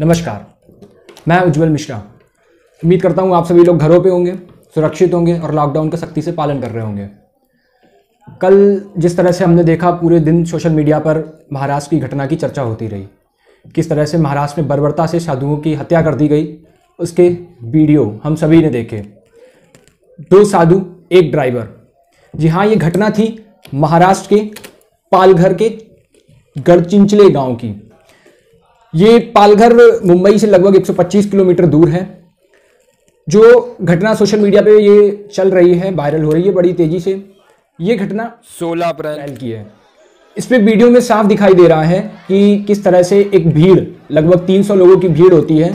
नमस्कार, मैं उज्जवल मिश्रा। उम्मीद करता हूँ आप सभी लोग घरों पे होंगे, सुरक्षित होंगे और लॉकडाउन का सख्ती से पालन कर रहे होंगे। कल जिस तरह से हमने देखा, पूरे दिन सोशल मीडिया पर महाराष्ट्र की घटना की चर्चा होती रही। किस तरह से महाराष्ट्र में बर्बरता से साधुओं की हत्या कर दी गई, उसके वीडियो हम सभी ने देखे। दो साधु, एक ड्राइवर जी हाँ ये घटना थी महाराष्ट्र के पालघर के गढ़चिंचले गाँव की। ये पालघर मुंबई से लगभग 125 किलोमीटर दूर है। जो घटना सोशल मीडिया पे ये चल रही है वायरल हो रही है बड़ी तेज़ी से ये घटना 16 अप्रैल। की है। इस पे वीडियो में साफ़ दिखाई दे रहा है कि किस तरह से एक भीड़ लगभग 300 लोगों की भीड़ होती है।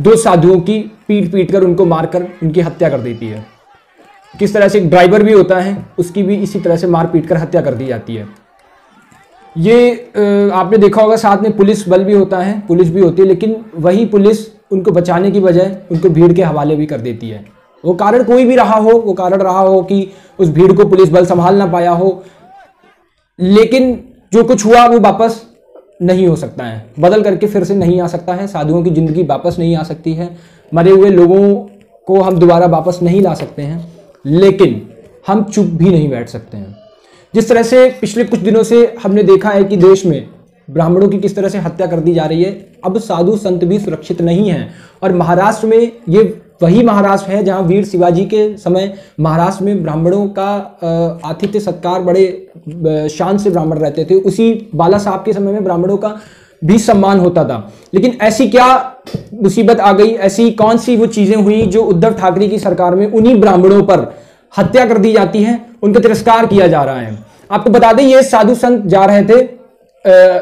दो साधुओं की पीट पीट कर उनको मारकर उनकी हत्या कर देती है। किस तरह से एक ड्राइवर भी होता है उसकी भी इसी तरह से मार पीट कर हत्या कर दी जाती है। ये आपने देखा होगा साथ में पुलिस बल भी होता है, पुलिस भी होती है, लेकिन वही पुलिस उनको बचाने की बजाय उनको भीड़ के हवाले भी कर देती है। वो कारण कोई भी रहा हो, वो कारण रहा हो कि उस भीड़ को पुलिस बल संभाल ना पाया हो, लेकिन जो कुछ हुआ वो वापस नहीं हो सकता है। बदल करके फिर से नहीं आ सकता है, साधुओं की ज़िंदगी वापस नहीं आ सकती है, मरे हुए लोगों को हम दोबारा वापस नहीं ला सकते हैं, लेकिन हम चुप भी नहीं बैठ सकते हैं। जिस तरह से पिछले कुछ दिनों से हमने देखा है कि देश में ब्राह्मणों की किस तरह से हत्या कर दी जा रही है, अब साधु संत भी सुरक्षित नहीं हैं। और महाराष्ट्र में ये वही महाराष्ट्र है जहाँ वीर शिवाजी के समय महाराष्ट्र में ब्राह्मणों का आतिथ्य सत्कार बड़े शान से ब्राह्मण रहते थे। उसी बाला साहब के समय में ब्राह्मणों का भी सम्मान होता था। लेकिन ऐसी क्या मुसीबत आ गई? ऐसी कौन सी वो चीज़ें हुई जो उद्धव ठाकरे की सरकार में उन्हीं ब्राह्मणों पर हत्या कर दी जाती है? उनका तिरस्कार किया जा रहा है। आपको बता दें, ये साधु संत जा रहे थे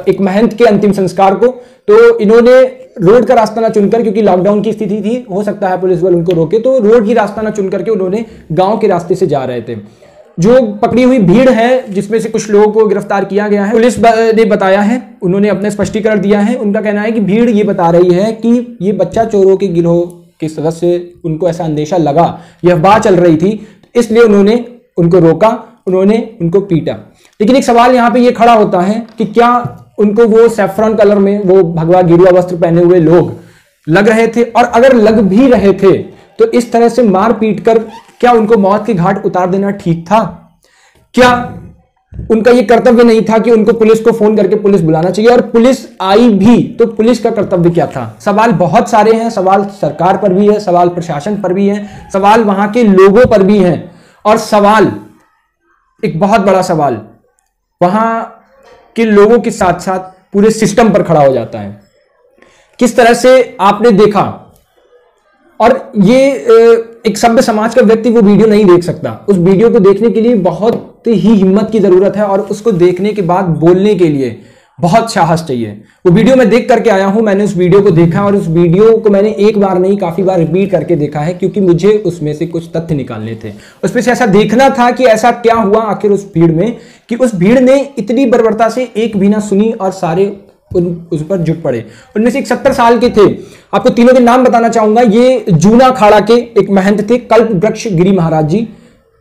एक महंत के अंतिम संस्कार को। तो इन्होंने रोड का रास्ता ना चुनकर, क्योंकि लॉकडाउन की स्थिति थी, हो सकता है पुलिस बल उनको रोके तो रोड ही रास्ता ना चुन करके उन्होंने गाँव के रास्ते से जा रहे थे। जो पकड़ी हुई भीड़ है, जिसमें से कुछ लोगों को गिरफ़्तार किया गया है, पुलिस ने बताया है, उन्होंने अपने स्पष्टीकरण दिया है। उनका कहना है कि भीड़ ये बता रही है कि ये बच्चा चोरों के गिरोह के सदस्य, उनको ऐसा अंदेशा लगा, यह अफवाह चल रही थी, इसलिए उन्होंने उनको रोका, उन्होंने उनको पीटा। लेकिन एक सवाल यहाँ पे ये खड़ा होता है कि क्या उनको वो सेफ्रॉन कलर में वो भगवा गिरुआ वस्त्र पहने हुए लोग लग रहे थे? और अगर लग भी रहे थे तो इस तरह से मार पीट कर क्या उनको मौत के घाट उतार देना ठीक था? क्या उनका ये कर्तव्य नहीं था कि उनको पुलिस को फ़ोन करके पुलिस बुलाना चाहिए? और पुलिस आई भी तो पुलिस का कर्तव्य क्या था? सवाल बहुत सारे हैं, सवाल सरकार पर भी है, सवाल प्रशासन पर भी है, सवाल वहाँ के लोगों पर भी है। और सवाल, एक बहुत बड़ा सवाल, वहाँ के लोगों के साथ साथ पूरे सिस्टम पर खड़ा हो जाता है। किस तरह से आपने देखा? और ये एक सभ्य समाज का व्यक्ति वो वीडियो नहीं देख सकता। उस वीडियो को देखने के लिए बहुत ही हिम्मत की ज़रूरत है और उसको देखने के बाद बोलने के लिए। बहुत साहस चाहिए। वो वीडियो मैं देख करके आया हूँ, मैंने उस वीडियो को देखा और उस वीडियो को मैंने एक बार नहीं, काफ़ी बार रिपीट करके देखा है, क्योंकि मुझे उसमें से कुछ तथ्य निकालने थे। उसमें से ऐसा देखना था कि ऐसा क्या हुआ आखिर उस भीड़ में, कि उस भीड़ ने इतनी बर्बरता से एक भी ना सुनी और सारे उन, उस पर जुट पड़े। उनमें से एक सत्तर साल के थे। आपको तीनों के नाम बताना चाहूँगा। ये जूना खाड़ा के एक महंत थे कल्प वृक्ष गिरी महाराज जी।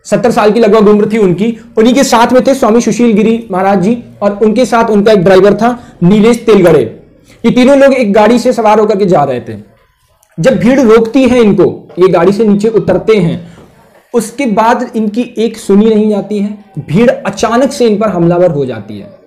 सत्तर साल की लगभग उम्र थी उनकी। उन्हीं के साथ में थे स्वामी सुशील गिरी महाराज जी और उनके साथ उनका एक ड्राइवर था नीलेश तेलगड़े। ये तीनों लोग एक गाड़ी से सवार होकर के जा रहे थे। जब भीड़ रोकती है इनको, ये गाड़ी से नीचे उतरते हैं, उसके बाद इनकी एक सुनी नहीं जाती है। भीड़ अचानक से इन पर हमलावर हो जाती है।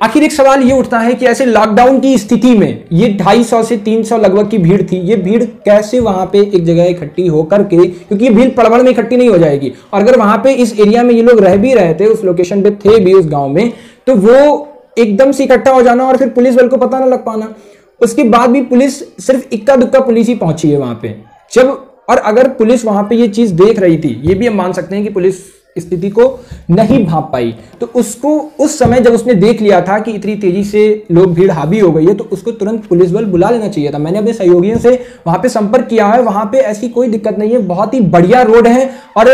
आखिर एक सवाल ये उठता है कि ऐसे लॉकडाउन की स्थिति में ये 250 से 300 लगभग की भीड़ थी, ये भीड़ कैसे वहाँ पे एक जगह इकट्ठी होकर के, क्योंकि ये भीड़ पड़बड़ में इकट्ठी नहीं हो जाएगी। और अगर वहाँ पे इस एरिया में ये लोग रह भी रहे थे, उस लोकेशन पे थे भी उस गाँव में तो वो एकदम से इकट्ठा हो जाना और फिर पुलिस बल को पता ना लग पाना। उसके बाद भी पुलिस सिर्फ़ इक्का दुक्का पुलिस ही पहुँची है वहाँ पे। जब, और अगर पुलिस वहाँ पे ये चीज़ देख रही थी, ये भी हम मान सकते हैं कि पुलिस स्थिति को नहीं भाप पाई। तो उसको, उस समय जब उसने देख लिया था कि इतनी तेज़ी से लोग भीड़ हावी हो गई है तो उसको तुरंत पुलिस बल बुला लेना चाहिए था। मैंने अपने सहयोगियों से वहाँ पे संपर्क किया है, वहाँ पे ऐसी कोई दिक्कत नहीं है। बहुत ही बढ़िया रोड है और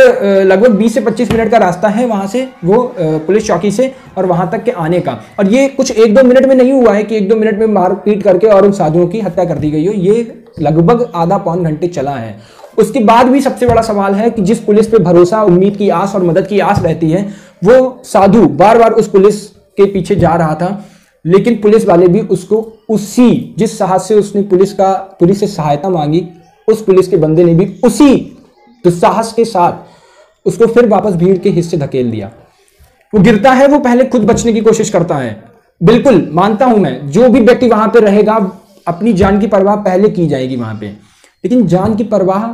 लगभग 20 से 25 मिनट का रास्ता है वहाँ से, वो पुलिस चौकी से और वहाँ तक के आने का। और ये कुछ एक दो मिनट में नहीं हुआ है कि एक दो मिनट में मारपीट करके और उन साधुओं की हत्या कर दी गई हो। ये लगभग आधा पौन घंटे चला है। उसके बाद भी सबसे बड़ा सवाल है कि जिस पुलिस पे भरोसा, उम्मीद की आस और मदद की आस रहती है, वो साधु बार बार उस पुलिस के पीछे जा रहा था, लेकिन पुलिस वाले भी उसको उसी, जिस साहस से उसने पुलिस का, पुलिस से सहायता मांगी, उस पुलिस के बंदे ने भी उसी दुस्साहस के साथ उसको फिर वापस भीड़ के हिस्से धकेल दिया। वो गिरता है, वो पहले खुद बचने की कोशिश करता है। बिल्कुल, मानता हूँ मैं, जो भी व्यक्ति वहाँ पर रहेगा, अपनी जान की परवाह पहले की जाएगी वहाँ पे। लेकिन जान की परवाह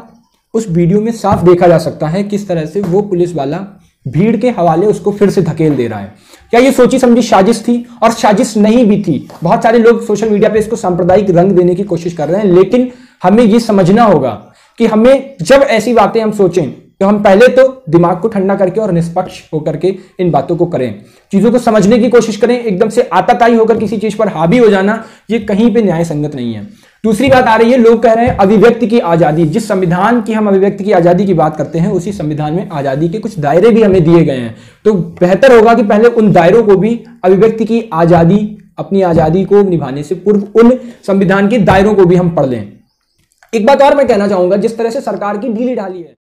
उस वीडियो में साफ़ देखा जा सकता है किस तरह से वो पुलिस वाला भीड़ के हवाले उसको फिर से धकेल दे रहा है। क्या ये सोची समझी साजिश थी? और साजिश नहीं भी थी। बहुत सारे लोग सोशल मीडिया पे इसको सांप्रदायिक रंग देने की कोशिश कर रहे हैं, लेकिन हमें ये समझना होगा कि हमें जब ऐसी बातें हम सोचें तो हम पहले तो दिमाग को ठंडा करके और निष्पक्ष होकर के इन बातों को करें। चीज़ों को समझने की कोशिश करें, एकदम से आताताई होकर किसी चीज़ पर हावी हो जाना, ये कहीं पे न्याय संगत नहीं है। दूसरी बात आ रही है, लोग कह रहे हैं अभिव्यक्ति की आज़ादी। जिस संविधान की हम अभिव्यक्ति की आज़ादी की बात करते हैं, उसी संविधान में आज़ादी के कुछ दायरे भी हमें दिए गए हैं। तो बेहतर होगा कि पहले उन दायरों को भी अभिव्यक्ति की आज़ादी, अपनी आज़ादी को निभाने से पूर्व उन संविधान के दायरों को भी हम पढ़ लें। एक बात और मैं कहना चाहूँगा, जिस तरह से सरकार की ढीली ढाली है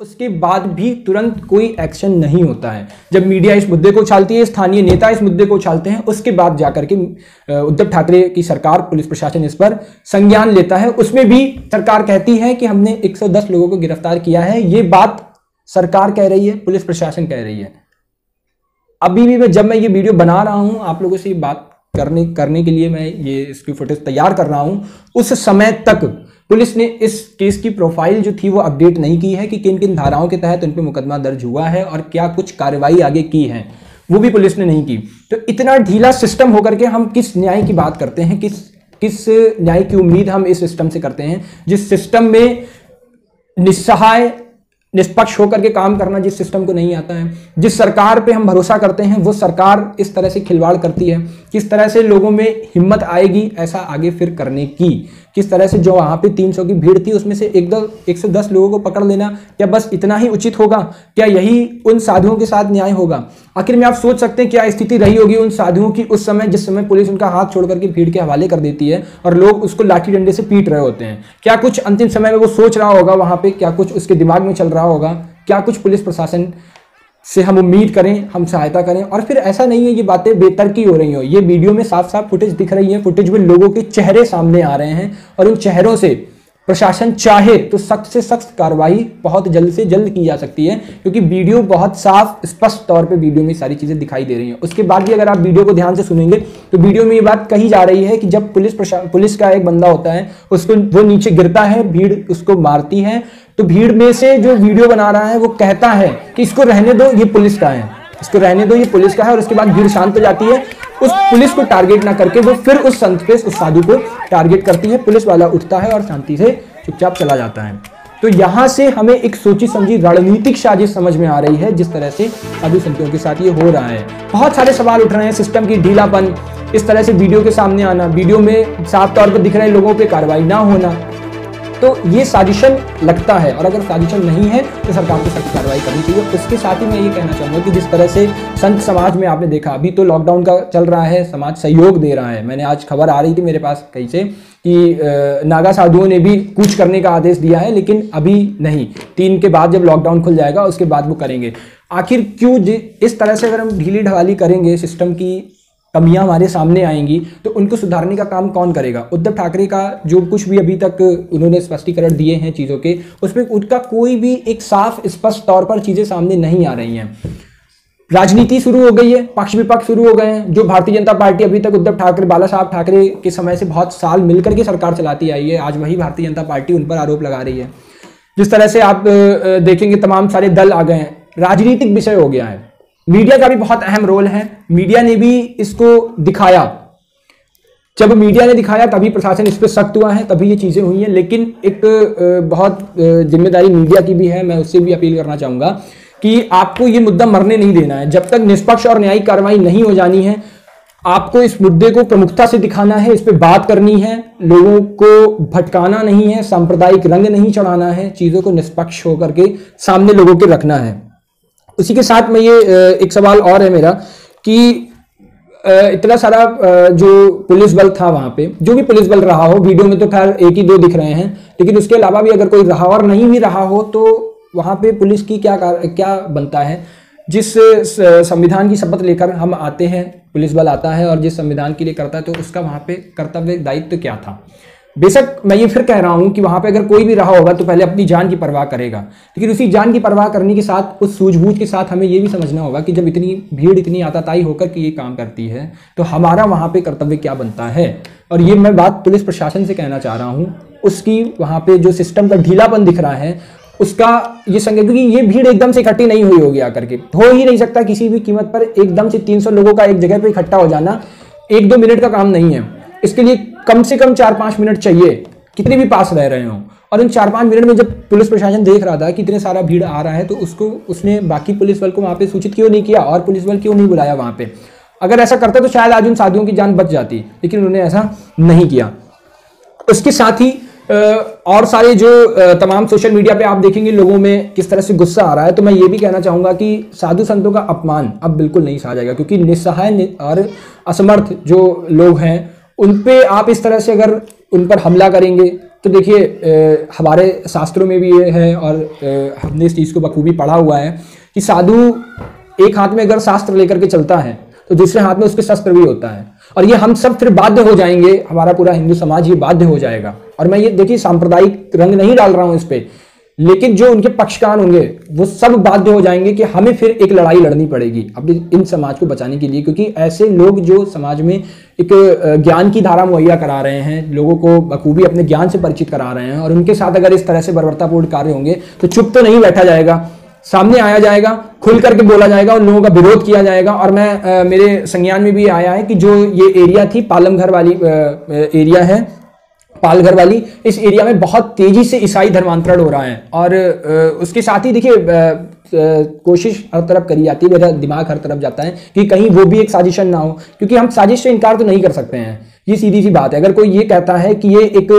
उसके बाद भी तुरंत कोई एक्शन नहीं होता है। जब मीडिया इस मुद्दे को उछालती है, स्थानीय नेता इस मुद्दे को उछालते हैं, उसके बाद जाकर के उद्धव ठाकरे की सरकार, पुलिस प्रशासन इस पर संज्ञान लेता है। उसमें भी सरकार कहती है कि हमने 110 लोगों को गिरफ़्तार किया है। ये बात सरकार कह रही है, पुलिस प्रशासन कह रही है। अभी भी मैं, जब मैं ये वीडियो बना रहा हूँ, आप लोगों से ये बात करने करने के लिए मैं ये इसकी फुटेज तैयार कर रहा हूँ। उस समय तक पुलिस ने इस केस की प्रोफ़ाइल जो थी वो अपडेट नहीं की है कि किन किन धाराओं के तहत उन पर मुकदमा दर्ज हुआ है और क्या कुछ कार्रवाई आगे की है, वो भी पुलिस ने नहीं की। तो इतना ढीला सिस्टम होकर के हम किस न्याय की बात करते हैं, किस किस न्याय की उम्मीद हम इस सिस्टम से करते हैं, जिस सिस्टम में निस्सहाय, निष्पक्ष होकर के काम करना जिस सिस्टम को नहीं आता है, जिस सरकार पे हम भरोसा करते हैं, वो सरकार इस तरह से खिलवाड़ करती है, किस तरह से लोगों में हिम्मत आएगी, ऐसा आगे फिर करने की। किस तरह से जो वहाँ पे 300 की भीड़ थी, उसमें से एक दो, एक सौ दस लोगों को पकड़ लेना, क्या बस इतना ही उचित होगा? क्या यही उन साधुओं के साथ न्याय होगा? आखिर में आप सोच सकते हैं, क्या स्थिति रही होगी उन साधुओं की उस समय जिस समय पुलिस उनका हाथ छोड़ करके भीड़ के हवाले कर देती है और लोग उसको लाठी डंडे से पीट रहे होते हैं? क्या कुछ अंतिम समय में वो सोच रहा होगा वहाँ पर क्या कुछ उसके दिमाग में चल रहा होगा? क्या कुछ पुलिस प्रशासन से हम उम्मीद करें, हम सहायता करें। और फिर ऐसा नहीं है, ये बातें बेतरकी हो रही हो। ये वीडियो में साफ़ साफ़ फुटेज दिख रही है। फुटेज में लोगों के चेहरे सामने आ रहे हैं और उन चेहरों से प्रशासन चाहे तो सख्त से सख्त कार्रवाई बहुत जल्द से जल्द की जा सकती है, क्योंकि वीडियो बहुत साफ़, स्पष्ट तौर पे वीडियो में सारी चीज़ें दिखाई दे रही हैं। उसके बाद भी अगर आप वीडियो को ध्यान से सुनेंगे तो वीडियो में ये बात कही जा रही है कि जब पुलिस पुलिस का एक बंदा होता है, उसको, वो नीचे गिरता है, भीड़ उसको मारती है तो भीड़ में से जो वीडियो बना रहा है, वो कहता है कि इसको रहने दो, ये पुलिस का है। इसको रहने दो, ये पुलिस का है, और उसके बाद भीड़ शांत हो जाती है उस पुलिस को टारगेट ना करके वो फिर उस संत पे, उस साधु को टारगेट करती है। पुलिस वाला उठता है और शांति से चुपचाप चला जाता है। तो यहाँ से हमें एक सोची समझी रणनीतिक साजिश समझ में आ रही है, जिस तरह से साधु संतों के साथ ये हो रहा है। बहुत सारे सवाल उठ रहे हैं सिस्टम की ढीलापन, इस तरह से वीडियो के सामने आना वीडियो में साफ़ तौर पर दिख रहे लोगों पर कार्रवाई ना होना। तो ये साजिशन लगता है और अगर साजिशन नहीं है तो सरकार को सख्त कार्रवाई करनी चाहिए। उसके साथ ही मैं ये कहना चाहूँगा कि जिस तरह से संत समाज में आपने देखा, अभी तो लॉकडाउन का चल रहा है, समाज सहयोग दे रहा है। मैंने आज खबर आ रही थी मेरे पास कहीं से कि नागा साधुओं ने भी कुछ करने का आदेश दिया है, लेकिन अभी नहीं। तीन के बाद जब लॉकडाउन खुल जाएगा, उसके बाद वो करेंगे। आखिर क्यों इस तरह से अगर हम ढीली ढवाली करेंगे सिस्टम की कमियाँ हमारे सामने आएँगी तो उनको सुधारने का काम कौन करेगा? उद्धव ठाकरे का जो कुछ भी अभी तक उन्होंने स्पष्टीकरण दिए हैं चीज़ों के, उसमें उनका कोई भी एक साफ़, स्पष्ट तौर पर चीज़ें सामने नहीं आ रही हैं। राजनीति शुरू हो गई है, पक्ष विपक्ष शुरू हो गए हैं, जो भारतीय जनता पार्टी अभी तक उद्धव ठाकरे बाला साहब ठाकरे के समय से बहुत साल मिलकर के सरकार चलाती आई है, आज वही भारतीय जनता पार्टी उन पर आरोप लगा रही है। जिस तरह से आप देखेंगे, तमाम सारे दल आ गए हैं। राजनीतिक विषय हो गया है। मीडिया का भी बहुत अहम रोल है। मीडिया ने भी इसको दिखाया। जब मीडिया ने दिखाया, तभी प्रशासन इस पर सख्त हुआ है, तभी ये चीज़ें हुई हैं। लेकिन एक बहुत ज़िम्मेदारी मीडिया की भी है। मैं उससे भी अपील करना चाहूँगा कि आपको ये मुद्दा मरने नहीं देना है। जब तक निष्पक्ष और न्यायिक कार्रवाई नहीं हो जानी है, आपको इस मुद्दे को प्रमुखता से दिखाना है, इस पर बात करनी है। लोगों को भटकाना नहीं है, सांप्रदायिक रंग नहीं चढ़ाना है, चीज़ों को निष्पक्ष होकर के सामने लोगों के रखना है। उसी के साथ में ये एक सवाल और है मेरा कि इतना सारा जो पुलिस बल था वहाँ पे, जो भी पुलिस बल रहा हो, वीडियो में तो खैर एक ही दो दिख रहे हैं, लेकिन उसके अलावा भी अगर कोई रहा और नहीं भी रहा हो तो वहाँ पे पुलिस की क्या क्या बनता है? जिस संविधान की शपथ लेकर हम आते हैं, पुलिस बल आता है और जिस संविधान के लिए करता है तो उसका वहाँ पे कर्तव्य, दायित्व तो क्या था? बेशक मैं ये फिर कह रहा हूँ कि वहाँ पे अगर कोई भी रहा होगा तो पहले अपनी जान की परवाह करेगा। लेकिन उसी जान की परवाह करने के साथ, उस सूझबूझ के साथ हमें ये भी समझना होगा कि जब इतनी भीड़, इतनी आताताई होकर के ये काम करती है तो हमारा वहाँ पे कर्तव्य क्या बनता है? और ये मैं बात पुलिस प्रशासन से कहना चाह रहा हूँ। उसकी वहाँ पे जो सिस्टम का ढीलापन दिख रहा है, उसका ये संज्ञा क्योंकि ये भीड़ एकदम से इकट्ठी नहीं हुई होगी आकर के। हो ही नहीं सकता किसी भी कीमत पर एकदम से 300 लोगों का एक जगह पे इकट्ठा हो जाना, एक दो मिनट का काम नहीं है। इसके लिए कम से कम चार पाँच मिनट चाहिए, कितने भी पास रह रहे हो। और इन चार पाँच मिनट में जब पुलिस प्रशासन देख रहा था कि इतने सारा भीड़ आ रहा है तो उसको, उसने बाकी पुलिस बल को वहाँ पे सूचित क्यों नहीं किया और पुलिस बल क्यों नहीं बुलाया वहाँ पे? अगर ऐसा करता तो शायद आज उन साथियों की जान बच जाती, लेकिन उन्होंने ऐसा नहीं किया। उसके साथ ही और सारे जो तमाम सोशल मीडिया पे आप देखेंगे लोगों में किस तरह से गुस्सा आ रहा है तो मैं ये भी कहना चाहूँगा कि साधु संतों का अपमान अब बिल्कुल नहीं सहा जाएगा, क्योंकि निस्सहाय और असमर्थ जो लोग हैं उन पर आप इस तरह से अगर उन पर हमला करेंगे तो देखिए हमारे शास्त्रों में भी ये है और आ, हमने इस चीज़ को बखूबी पढ़ा हुआ है कि साधु एक हाथ में अगर शास्त्र लेकर के चलता है तो दूसरे हाथ में उसके शस्त्र भी होता है। और ये हम सब फिर बाध्य हो जाएँगे हमारा पूरा हिंदू समाज ये बाध्य हो जाएगा। और मैं ये देखिए सांप्रदायिक रंग नहीं डाल रहा हूँ इस पर लेकिन जो उनके पक्षकार होंगे, वो सब बाध्य हो जाएँगे कि हमें फिर एक लड़ाई लड़नी पड़ेगी अपने इन समाज को बचाने के लिए, क्योंकि ऐसे लोग जो समाज में एक ज्ञान की धारा मुहैया करा रहे हैं, लोगों को बखूबी अपने ज्ञान से परिचित करा रहे हैं, और उनके साथ अगर इस तरह से बर्बरतापूर्ण कार्य होंगे तो चुप तो नहीं बैठा जाएगा। सामने आया जाएगा, खुल करके बोला जाएगा उन लोगों का विरोध किया जाएगा, और मैं मेरे संज्ञान में भी आया है कि जो ये एरिया थी, पालमघर वाली एरिया है पालघर वाली, इस एरिया में बहुत तेज़ी से ईसाई धर्मांतरण हो रहा है। और उसके साथ ही देखिए कोशिश हर तरफ़ करी जाती है, मेरा दिमाग हर तरफ़ जाता है कि कहीं वो भी एक साजिशन ना हो, क्योंकि हम साजिश से इनकार तो नहीं कर सकते हैं। ये सीधी सी बात है। अगर कोई ये कहता है कि ये एक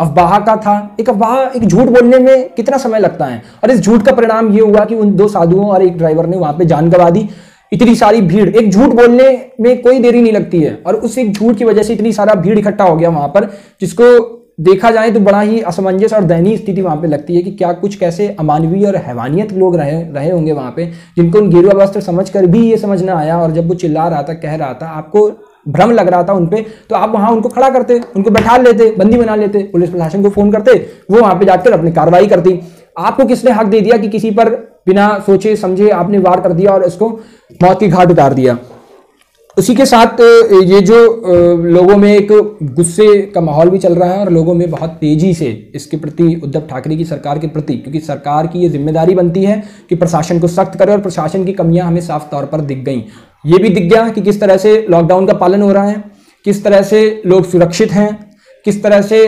अफवाह का था, एक अफवाह, एक झूठ बोलने में कितना समय लगता है? और इस झूठ का परिणाम ये हुआ कि उन दो साधुओं और एक ड्राइवर ने वहाँ पे जान गंवा दी। इतनी सारी भीड़। एक झूठ बोलने में कोई देरी नहीं लगती है। और उस एक झूठ की वजह से इतनी सारा भीड़ इकट्ठा हो गया वहाँ पर, जिसको देखा जाए तो बड़ा ही असमंजस और दयनीय स्थिति वहाँ पे लगती है कि क्या कुछ कैसे अमानवीय और हैवानियत लोग रहे रहे होंगे वहाँ पे, जिनको उन गेरुआ वस्त्र समझ कर भी ये समझ ना आया और जब वो चिल्ला रहा था, कह रहा था, आपको भ्रम लग रहा था उनपे तो आप वहाँ उनको खड़ा करते, उनको बैठा लेते, बंदी बना लेते, पुलिस प्रशासन को फ़ोन करते, वो वहाँ पे जाकर अपनी कार्रवाई करती। आपको किसने हक दे दिया कि किसी पर बिना सोचे, समझे आपने वार कर दिया और इसको मौत की घाट उतार दिया। उसी के साथ ये जो लोगों में एक गुस्से का माहौल भी चल रहा है और लोगों में बहुत तेज़ी से इसके प्रति उद्धव ठाकरे की सरकार के प्रति, क्योंकि सरकार की ये ज़िम्मेदारी बनती है कि प्रशासन को सख्त करे और प्रशासन की कमियाँ हमें साफ़ तौर पर दिख गई। ये भी दिख गया कि किस तरह से लॉकडाउन का पालन हो रहा है, किस तरह से लोग सुरक्षित हैं, किस तरह से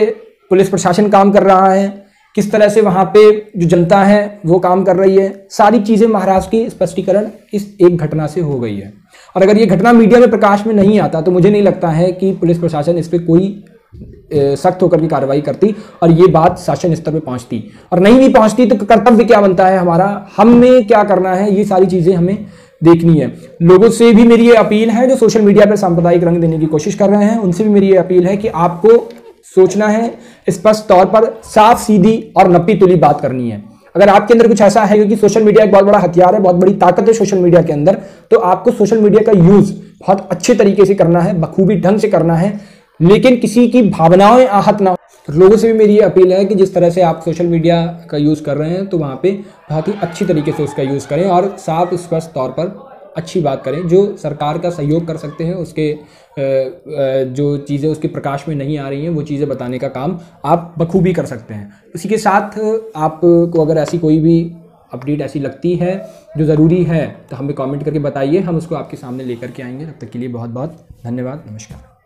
पुलिस प्रशासन काम कर रहा है किस तरह से वहाँ पे जो जनता है, वो काम कर रही है, सारी चीज़ें महाराष्ट्र की स्पष्टीकरण इस एक घटना से हो गई है। और अगर ये घटना मीडिया में प्रकाश में नहीं आता तो मुझे नहीं लगता है कि पुलिस प्रशासन इस पर कोई सख्त होकर की कार्रवाई करती और ये बात शासन स्तर पे पहुँचती। और नहीं भी पहुँचती तो कर्तव्य क्या बनता है हमारा? हमें क्या करना है? ये सारी चीज़ें हमें देखनी है। लोगों से भी मेरी ये अपील है, जो सोशल मीडिया पर सांप्रदायिक रंग देने की कोशिश कर रहे हैं, उनसे भी मेरी ये अपील है कि आपको सोचना है, स्पष्ट तौर पर साफ़, सीधी और नपी तुली बात करनी है। अगर आपके अंदर कुछ ऐसा है, क्योंकि सोशल मीडिया एक बहुत बड़ा हथियार है, बहुत बड़ी ताकत है सोशल मीडिया के अंदर तो आपको सोशल मीडिया का यूज़ बहुत अच्छे तरीके से करना है, बखूबी ढंग से करना है, लेकिन किसी की भावनाएँ आहत ना हो। लोगों से भी मेरी ये अपील है कि जिस तरह से आप सोशल मीडिया का यूज़ कर रहे हैं तो वहाँ पे बहुत ही अच्छी तरीके से उसका यूज़ करें और साफ़, स्पष्ट तौर पर अच्छी बात करें। जो सरकार का सहयोग कर सकते हैं, उसके जो चीज़ें उसके प्रकाश में नहीं आ रही हैं, वो चीज़ें बताने का काम आप बखूबी कर सकते हैं। इसी के साथ आपको अगर ऐसी कोई भी अपडेट ऐसी लगती है, जो ज़रूरी है तो हमें कमेंट करके बताइए। हम उसको आपके सामने लेकर के आएँगे। तब तक के लिए बहुत बहुत धन्यवाद। नमस्कार।